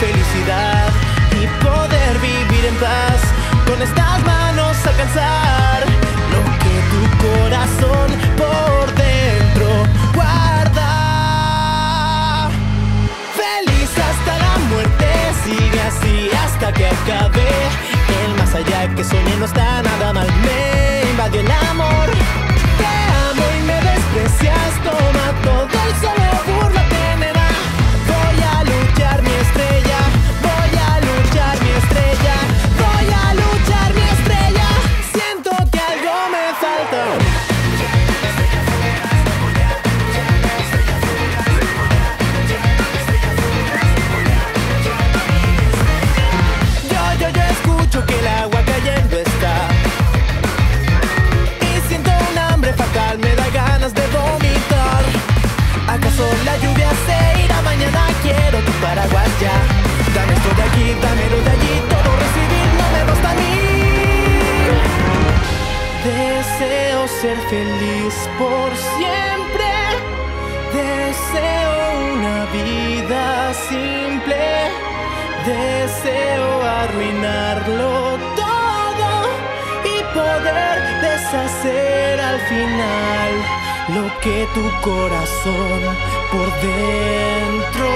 felicidad y poder vivir en paz. Con estas manos alcanzar lo que tu corazón por dentro guarda. Feliz hasta la muerte, sigue así hasta que acabe. El más allá que soñé no está ser feliz por siempre. Deseo una vida simple. Deseo arruinarlo todo y poder deshacer al final lo que tu corazón por dentro